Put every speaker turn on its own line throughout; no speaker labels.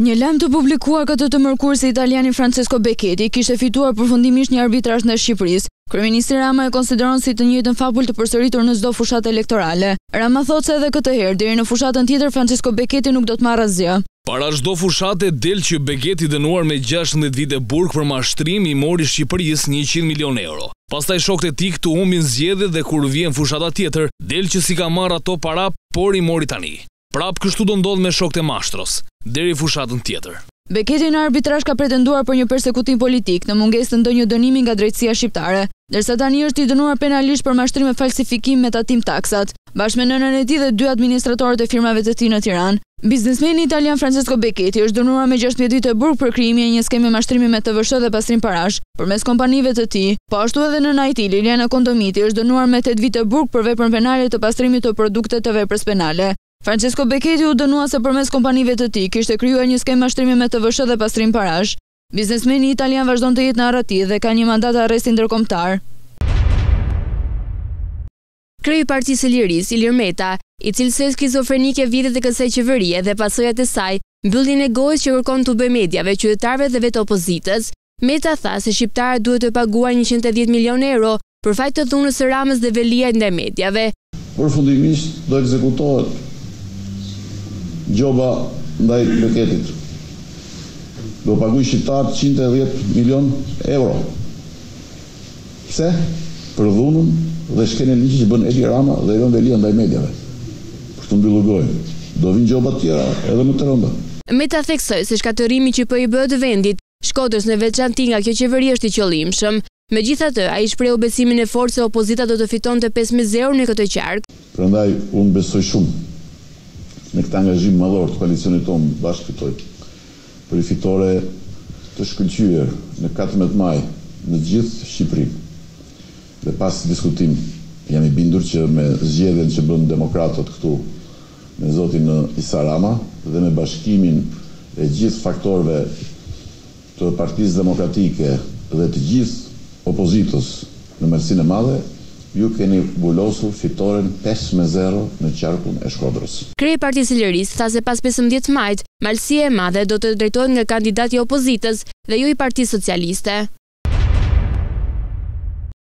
Një lajm të publikuar këtë të mërkurë se italiani Francesco Becchetti kishte fituar përfundimisht një arbitrazh ndaj Shqipërisë. Kryeministri Rama e konsideron si të njëjtën fabul të përsëritur në çdo fushatë elektorale. Rama thotë se edhe këtë herë, deri në fushatën tjetër Francesco Becchetti nuk do të marrë asgjë.
Para çdo fushate del që Becchetti i dënuar me gjashtëmbëdhjetë vite burg për mashtrim i mori Shqipërisë njëqind milionë euro. Pastaj shokët e tij këtu humbin zgjedhjet dhe kur vjen fushata tjetër del që s'i ka marrë ato para por i mori tani. Prapë kështu do ndodhë me shokët e mashtruesit. Deri fushatën tjetër.
Becchetti në arbitrazh ka pretenduar për një persekutim politik në mungesë të ndonjë dënimi nga drejtësia shqiptare, ndërsa tani është i dënuar penalisht për mashtrim e falsifikim me tatim taksat. Bashkë me nënën e tij dhe dy administratorët e firmave të tij në Tiranë, biznesmeni italian Francesco Becchetti është dënuar me gjashtëmbëdhjetë vite burg për krijimin e një skeme mashtrimi me tvsh dhe pastrim parash përmes kompanive të tij. Po ashtu edhe nëna e tij, Liliana Condomiti, është dënuar me tetë vite burg për veprën penale të pastrimit të produkteve të veprës penale. Francesco Becchetti u dënua se përmes kompanive të tij kishte krijuar një skemë mashtrimi me tvsh dhe pastrim parash. Biznesmeni italian vazhdon të jetë në arrati dhe ka një mandat arresti ndërkombëtar.
Kreu i Partisë së Lirisë, Ilir Meta, i cilësoi skizofrenike vitet e kësaj qeverie dhe pasojat e saj, mbylljen e gojës që kërkon t'u bëjë mediave, qytetarëve dhe vetë opozitës. Meta tha se shqiptarët duhet të paguajnë njëqind e dhjetë milionë euro për faj të dhunës së Ramës dhe Veliajt ndaj mediave.
Përfundimisht do ekzekutohet gjoba ndaj Beketit. Do paguajnë shqiptarët njëqind e dhjetë milionë euro. Pse? Për dhunën dhe shkeljen e ligjit që bën Edi Rama dhe Erion Veliaj ndaj mediave. Për të mbyllur gojën. Do vijnë gjoba të tjera edhe më të rënda.
Meta theksoi se shkatërrimi që po i bëhet vendit, Shkodrës në veçanti nga kjo qeveri është i qëllimshëm. Megjithatë, ai shprehu besimin e fortë se opozita do të fitonte pesë me zero në këtë qark.
Prandaj unë besoj shumë në këtë angazhim madhor të koalicionit tonë, bashkë fitojmë. për një fitore të shkëlqyer në katërmbëdhjetë maj në gjithë Shqipërinë dhe pa diskutim jam i bindur që me zgjedhjen që bënë demokratët këtu me zotin Isa Rama dhe me bashkimin e gjithë faktorëve të Partisë Demokratike dhe të gjithë opozitës në Malësinë e Madhe Ju keni vulosur fitoren pesë me zero në qarkun e Shkodrës.
Kreu i Partisë së Lirisë tha se pas pesëmbëdhjetë majit, Malësia e Madhe do të drejtohet nga kandidati i opozitës dhe jo i Partisë Socialiste.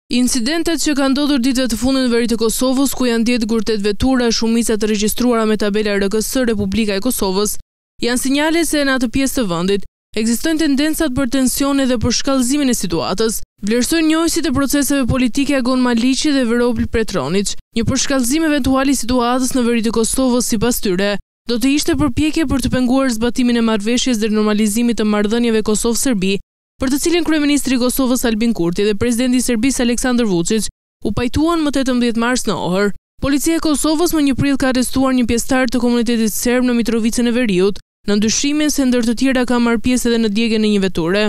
Incidentet që kanë ndodhur ditëve të fundit në veri të Kosovës, ku janë djegur tetë vetura, shumica të regjistruara me tabela RKS Republika e Kosovës, janë sinjale se në atë pjesë të vendit, Ekzistojnë tendencat për tensione dhe përshkallëzimin e situatës, vlerësojnë njohësit e proceseve politike Agon Maliqi dhe Veropl Petroniq. Një përshkallëzim eventual i situatës në veri të Kosovës, sipas tyre, do të ishte përpjekje për të penguar zbatimin e marrëveshjes dhe normalizimit të marrëdhënieve Kosovë-Serbi, për të cilin kryeministri i Kosovës Albin Kurti dhe presidenti i Serbisë Aleksandër Vuçiq u pajtuan më tetëmbëdhjetë mars në Ohër. Policia e Kosovës më një prill ka arrestuar një pjesëtar të komunitetit serb në Mitrovicën e Veriut, Nën dyshimin se ndër të tjera ka marrë pjesë edhe në djegien e një veture.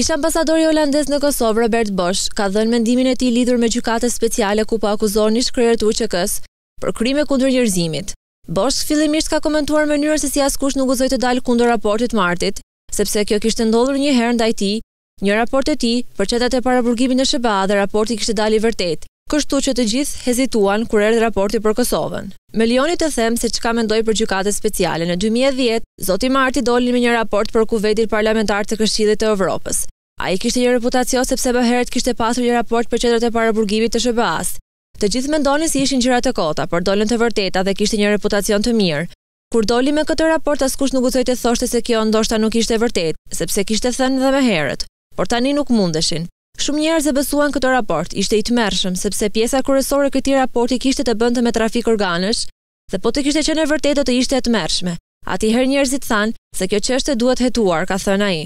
Ish-ambasadori holandez në Kosovë, Robert Bosch, ka dhënë mendimin e tij lidhur me gjykatën speciale ku po akuzohen ish-krerët e UÇK-së për krime kundër njerëzimit. Bosch fillimisht ka komentuar mënyrën se si askush nuk guxoi të dalë kundër raportit të Martit, sepse kjo kishte ndodhur një herë ndaj tij Një raport e tij, për qendrat e paraburgimit në SHBA dhe raporti kishte dalë i vërtetë, kështu që të gjithë hezituan kur erdhi raporti për Kosovën. Më lejoni të them se çka mendoj për Gjykatën Speciale, në dy mijë e dhjetë, zoti Marti doli me një raport për Kuvendin Parlamentar të Këshillit të Evropës. Ai kishte një reputacion sepse më herët kishte pasur një raport për qendrat e paraburgimit të SHBA-së. Të gjithë mendonin se ishin gjëra të kota, por dolën të vërteta dhe kishte një reputacion të mirë. Kur doli me këtë raport askush nuk guxoi të thoshte se kjo ndoshta nuk ishte e vërtetë, sepse kishte thënë dhe më herët. Por tani nuk mundeshin. Shumë njerëz e besuan këtë raport, ishte i tmerrshëm, sepse pjesa kryesore e këtij raporti kishte të bënte me trafik organesh dhe po të kishte qenë e vërtetë do të ishte e tmerrshme. Atëherë njerëzit thanë se kjo çështje duhet hetuar, ka thënë ai.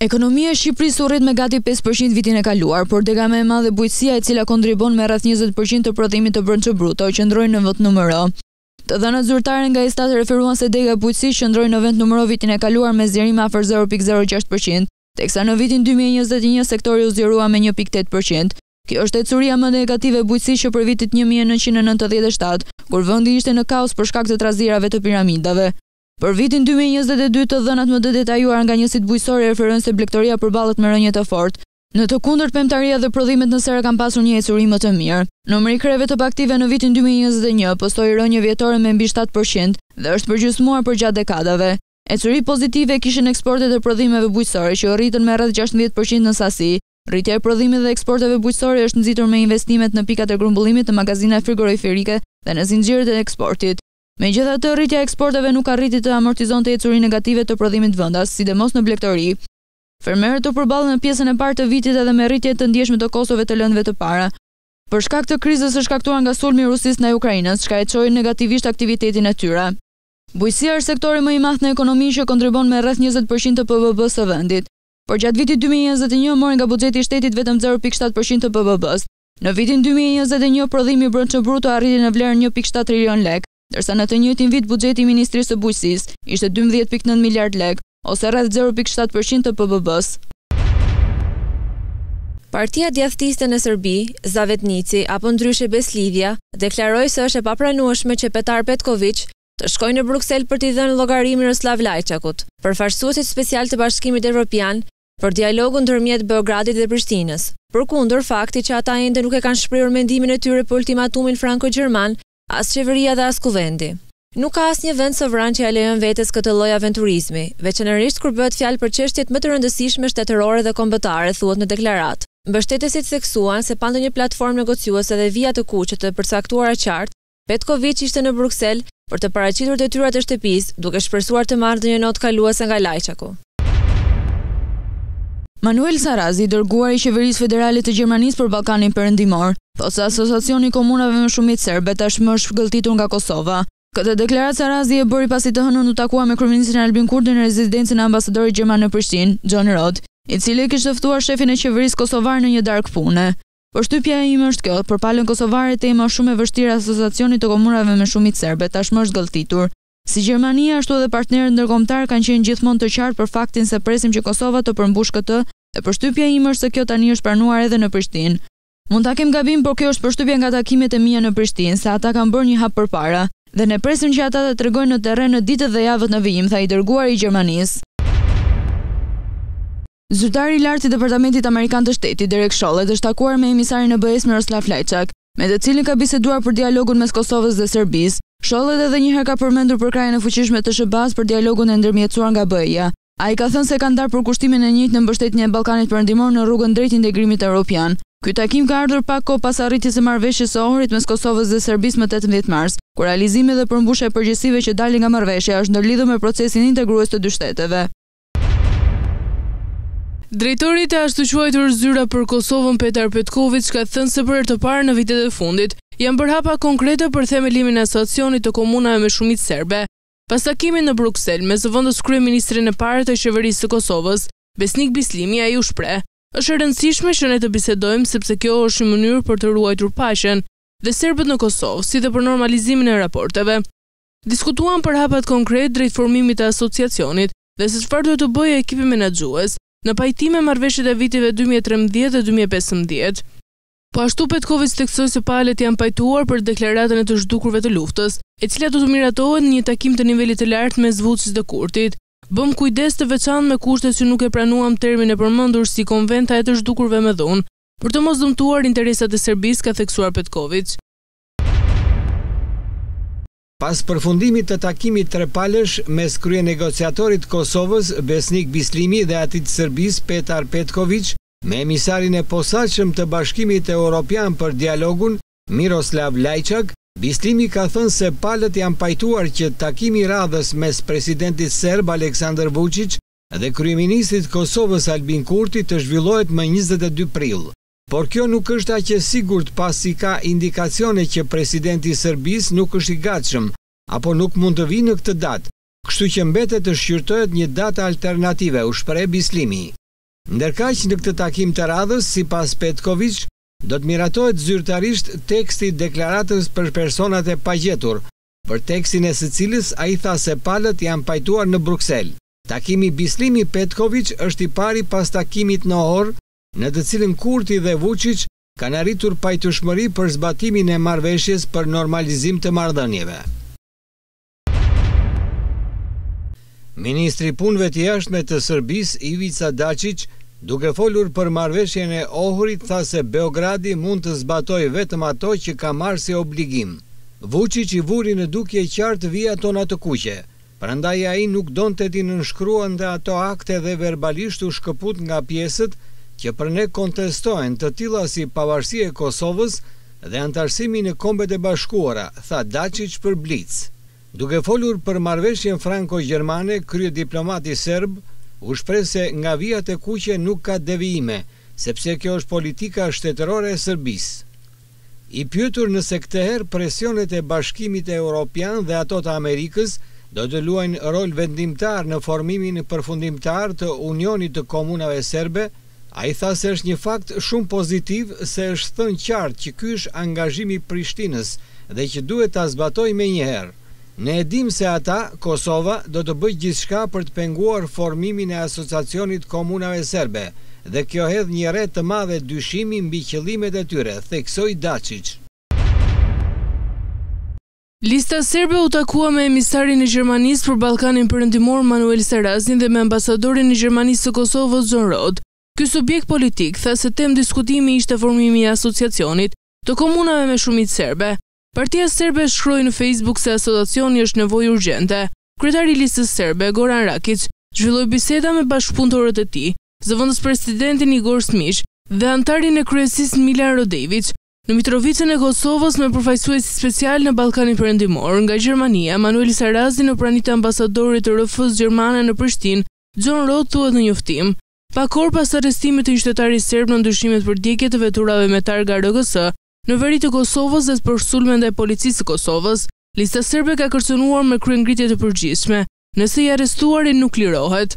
Ekonomia e Shqipërisë u rrit me gati pesë për qind vitin e kaluar, por dega më e madhe bujqësia e cila kontribuon me rreth njëzet për qind të prodhimit të brendshëm bruto, qëndroi në vend numero. Të dhënat zyrtare nga Instat referuan se dega e bujqësisë qëndroi në vend numero vitin e kaluar me zgjerim afër zero pikë zero gjashtë për qind, teksa në vitin dy mijë e njëzet e një sektori u zgjerua me një pikë tetë për qind. Kjo është ecuria më negative e bujqësisë që prej vitit një mijë e nëntëqind e nëntëdhjetë e shtatë, kur vendi ishte në kaos për shkak të trazirave të piramidave. Për vitin dy mijë e njëzet e dy të dhënat më të detajuara nga njësitë bujqësore referojnë se blegtoria përballet me rënie të fortë. Në të kundërt, pemtaria dhe prodhimet në sera kanë pasur një ecuri më të mirë. Numri i krerëve të bagëtive në vitin dy mijë e njëzet e një pësoi rënie vjetore me mbi shtatë për qind dhe është përgjysmuar përgjatë dekadave. Ecuri pozitive kishin eksportet e prodhimeve bujqësore që u rritën me rreth gjashtëmbëdhjetë për qind në sasi. Rritja e prodhimit dhe eksporteve bujqësore është nxitur me investimet në pikat e grumbullimit në magazinat frigoriferike dhe në zinxhirët e eksportit. Megjithatë, rritja e eksporteve nuk arriti të amortizonte ecurinë negative të prodhimit vendas, sidomos në blegtori. Fermerët u përballën në pjesën e parë të vitit edhe me rritje të ndjeshme të kostove të lëndëve të para, për shkak të krizës së shkaktuar nga sulmi i Rusisë ndaj Ukrainës, çka e çoi negativisht aktivitetin e tyre. Bujqësia është sektori më i madh në ekonomi që kontribuon me rreth njëzet për qind të PBB-së së vendit. Por gjatë vitit dy mijë e njëzet e një mori nga buxheti i shtetit vetëm zero pikë shtatë për qind të PBB-së. Në vitin dy mijë e njëzet e një prodhimi i brendshëm bruto arriti në vlerën një pikë shtatë trilion lekë, ndërsa në të njëjtin vit buxheti i Ministrisë së Bujqësisë ishte dymbëdhjetë pikë nëntë miliardë lekë, ose rreth zero pikë shtatë për qind të PBB-së.
Partia djathtiste në Serbi, Zavetnici, apo ndryshe Besëlidhja, deklaroi se është e papranueshme që Petar Petkoviq të shkojë në Bruksel për t'i dhënë llogari Miroslav Lajçakut. Përfaqësuesit special të Bashkimit Evropian për dialogun ndërmjet Beogradit dhe Prishtinës. Përkundër, fakti që ata ende nuk e kanë shprehur mendimin e tyre për ultimatumin franko-gjerman, as qeveria dhe as Kuvendi. Nuk ka asnjë vend sovran që ia lejon vetes këtë lloj aventurizmi, veçanërisht kur bëhet fjalë për çështjet më të rëndësishme shtetërore dhe kombëtare, thuhet në deklaratë. Mbështetësit theksuan se pa ndonjë platformë negociuese dhe vija të kuqe të përcaktuara qartë, Petkoviq ishte në Bruksel për të paraqitur detyrat e shtëpisë, duke shpresuar të marrë ndonjë notë kaluese nga Lajçaku.
Manuel Sarrazin, i dërguar i Qeverisë Federale të Gjermanisë për Ballkanin Perëndimor, thotë se Asociacioni i Komunave me Shumicë Serbe tashmë është gëlltitur nga Kosova. Këtë deklaratë Sarrazin e bëri pasi të hënën u takua me kryeministrin Albin Kurti në rezidencën e ambasadorit gjerman në Prishtinë, Jorn Rohde, i cili e kishte ftuar shefin e qeverisë kosovare në një darkë pune. Përshtypja ime është kjo, për palën kosovare tema shumë e vështirë e Asociacionit të Komunave me shumicë serbe tashmë është gëlltitur. Si Gjermania ashtu edhe partnerët ndërkombëtarë kanë qenë gjithmonë të qartë për faktin se presim që Kosova të përmbushë këtë dhe përshtypja ime është se kjo tani është pranuar edhe në Prishtinë. Mund ta kem gabim, por kjo është përshtypja nga takimet e mia në Prishtinë, se ata kanë bërë një hap përpara. Dhe ne presim që ata ta tregojnë në terren në ditët dhe javët në vijim, tha i dërguari i Gjermanisë. Zyrtari i lartë i Departamentit Amerikan të Shtetit, Derek Chollet është takuar me emisarin e BE-së Miroslav Lajçak, me të cilin ka biseduar për dialogun mes Kosovës dhe Serbisë. Chollet edhe një herë ka përmendur përkrahjen e fuqishme të SHBA-së për dialogun e ndërmjetësuar nga BE-ja. Ai ka thënë se kanë ndarë përkushtimin e njëjtë në mbështetjen e Ballkanit Perëndimor në rrugën drejt integrimit evropian. Ky takim ka ardhur pak kohë pas arritjes së marrëveshjes së Ohrit mes Kosovës dhe Serbisë më tetëmbëdhjetë mars, kur realizimi dhe përmbushja e përgjegjësive që dalin nga marrëveshja është ndërlidhur me procesin integrues të dy shteteve.
Drejtori i të ashtuquajturës Zyra për Kosovën Petar Petkoviq ka thënë se për herë të parë në vitet e fundit janë bërë hapa konkrete për themelimin e asociacionit të komunave me shumicë serbe. Pas takimit në Bruksel me zëvendëskryeministrin e parë të qeverisë së Kosovës, Besnik Bislimi ai u shpreh, është e rëndësishme që ne të bisedojmë sepse kjo është një mënyrë për të ruajtur paqen dhe serbët në Kosovë, si dhe për normalizimin e raporteve. Diskutuam për hapat konkretë drejt formimit të Asociacionit dhe se çfarë duhet të bëjë ekipi menaxhues, në pajtim me marrëveshjet e viteve dy mijë e trembëdhjetë dhe dy mijë e pesëmbëdhjetë. Po ashtu Petkoviq theksoi se palët janë pajtuar për deklaratën e të zhdukurve të luftës, e cila do të miratohet në një takim të nivelit të lartë mes Vuçiq dhe Kurtit. Bëmë kujdes të veçantë me kushtet që nuk e pranuam termin e përmendur si Konventa e të zhdukurve me dhunë, për të mos dëmtuar interesat e Serbisë, ka theksuar Petkoviq.
Pas përfundimit të takimit trepalësh mes kryenegociatorit të Kosovës, Besnik Bislimi dhe atij të Serbisë, Petar Petkoviq, me emisarin e posaçëm të Bashkimit Europian për Dialogun, Miroslav Lajçak, Bislimi ka thënë se palët janë pajtuar që takimi i radhës mes presidentit serb Aleksandër Vuçiq dhe kryeministrit të Kosovës Albin Kurti të zhvillohet më njëzet e dy prill. Por kjo nuk është aq e sigurt pasi ka indikacione që presidenti i Serbisë nuk është i gatshëm apo nuk mund të vijë në këtë datë, kështu që mbetet të shqyrtohet një datë alternative, u shpreh Bislimi. Ndërkaq, në këtë takim të radhës, sipas Petkoviq, do të miratohet zyrtarisht teksti i deklaratës për personat e pagjetur, për tekstin e së cilës ai tha se palët janë pajtuar në Bruksel. Takimi Bislimi-Petkoviq është i pari pas takimit në Ohër në të cilën Kurti dhe Vuçiç kanë arritur pajtueshmëri për zbatimin e marrëveshjes për normalizim të marrëdhënieve. Ministri i Punëve të Jashtme të Serbisë, Ivica Daçiç, duke folur për Marrëveshjen e Ohrit, tha se Beogradi mund të zbatojë vetëm ato që ka marrë si obligim. Vuçiç i vuri në dukje qartë vijat tona të kuqe, Prandaj ai nuk donte t'i nënshkruante ato akte dhe verbalisht u shkëput nga pjesët që për ne kontestohen, të tilla si pavarësia e Kosovës dhe anëtarësimi në Kombet e Bashkuara, tha Daçiç për Blic. Duke folur për marrëveshjen franko-gjermane, kryediplomati serb u shpreh se nga vijat e kuqe nuk ka devijime, sepse kjo është politika shtetërore e Serbisë. I pyetur nëse këtë herë presionet e Bashkimit Europian dhe ato të Amerikës do të luajnë rol vendimtar në formimin përfundimtar të Unionit të Komunave Serbe, ai tha se është një fakt shumë pozitiv se është thënë qartë që ky është angazhimi i Prishtinës dhe që duhet ta zbatojë menjëherë. Ne e dimë se ata, Kosova, do të bëjë gjithçka për të penguar formimin e Asociacionit të Komunave Serbe dhe kjo hedh një re të madhe dyshimi mbi qëllimet e tyre, theksoi Daçiç.
Lista Serbe u takua me emisarin e Gjermanisë për Ballkanin Perëndimor Manuel Sarrazin dhe me ambasadorin e Gjermanisë së Kosovës Jorn Rohde. Ky subjekt politik tha se temë diskutimi ishte formimi i Asociacionit të Komunave me shumicë serbe. Partia Serbe shkroi në Facebook se asociacioni është nevojë urgjente. Kryetari i Listës Serbe, Goran Rakiq, zhvilloi biseda me bashkëpunëtorët e tij, zëvendëspresidentin Igor Simiq dhe anëtarin e kryesisë Milan Radojeviq, në Mitrovicën e Kosovës me përfaqësuesi special në Ballkanin Perëndimor nga Gjermania, Manuel Sarrazin në prani të ambasadorit të RF-së gjermane në Prishtinë, Jorn Rohde thuhet në njoftim. Pak orë pas arrestimit të një qytetari serb nën dyshimet për djegie të veturave me targa RKS, Në veri të Kosovës dhe për sulme ndaj Policisë së Kosovës, Lista Serbe ka kërcënuar me kryengritje të përgjithshme, nëse i arrestuari nuk lirohet.